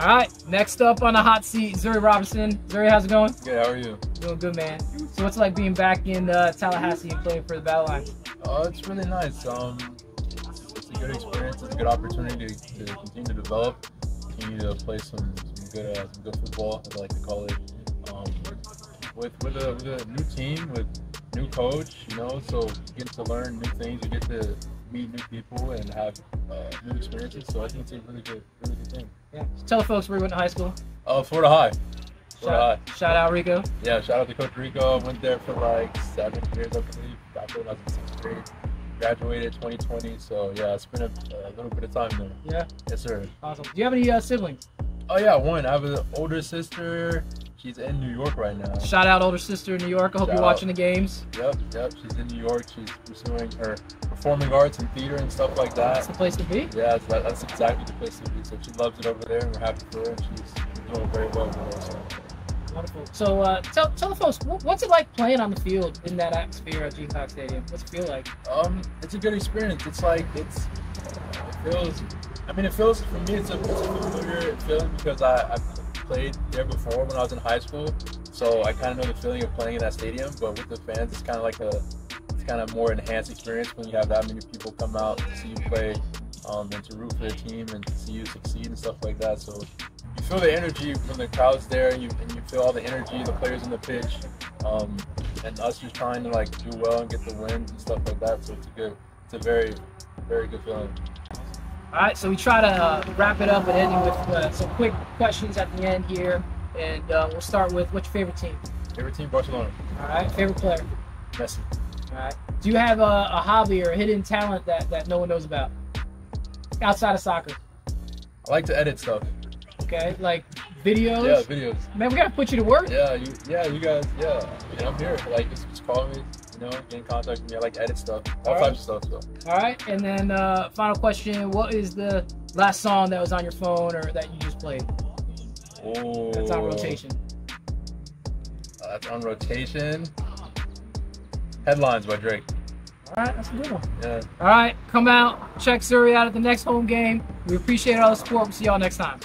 All right, next up on the hot seat, Zuri Robertson. Zuri, how's it going? Good, how are you? Doing good, man. So what's it like being back in uh, Tallahassee and playing for the Battle Line? Uh, it's really nice. Um, it's a good experience. It's a good opportunity to, to continue to develop, continue to play some, some good uh, some good football, as I like to call it. Um, with with a, with a new team, with new coach, you know, so you get to learn new things, you get to meet new people and have uh, new experiences. So I think it's a really good, really good thing. Yeah. So tell the folks where you went to high school. Uh, Florida High. Florida Shout, shout out Rico. Yeah, shout out to Coach Rico. I went there for like seven years, I believe. There when I was in sixth grade. Graduated 2020, so yeah, it's been a, a little bit of time there. Yeah. Yes, sir. Awesome. Do you have any uh, siblings? Oh yeah, one. I have an older sister. She's in New York right now. Shout out older sister in New York. I hope Shout you're out. watching the games. Yep, yep. She's in New York. She's pursuing her performing arts and theater and stuff like That's that. the place to be. Yeah, that's, that's exactly the place to be. So she loves it over there, and we're happy for her. And she's doing very well there. So. Wonderful. So uh, tell tell the folks what's it like playing on the field in that atmosphere at Gene Cox Stadium? What's it feel like? Um, it's a good experience. It's like it's it feels. I mean, it feels for me. It's a, it's a familiar feeling because I, I played there before when I was in high school, so I kind of know the feeling of playing in that stadium. But with the fans, it's kind of like a it's kind of more enhanced experience when you have that many people come out to see you play, um, and to root for the team and to see you succeed and stuff like that. So you feel the energy when the crowd's there, and you and you feel all the energy, the players on the pitch, um, and us just trying to like do well and get the wins and stuff like that. So it's a good, it's a very, very good feeling. All right, so we try to uh, wrap it up and end it with uh, some quick questions at the end here, and uh, we'll start with what's your favorite team? Favorite team, Barcelona, All right, favorite player. Messi. All right. Do you have a, a hobby or a hidden talent that, that no one knows about outside of soccer? I like to edit stuff. Okay, like videos. Yeah, videos. Man, we gotta put you to work. Yeah, you, yeah, you guys, yeah. And I'm here. Like, just, just call me. You know, get in contact with me. I like to edit stuff, all All right. types of stuff. So. All right, and then uh, final question: What is the last song that was on your phone or that you just played? Oh, That's on rotation. Uh, that's on rotation. Headlines by Drake. All right, that's a good one. Yeah. All right, come out, check Zuri out at the next home game. We appreciate all the support. We'll see y'all next time.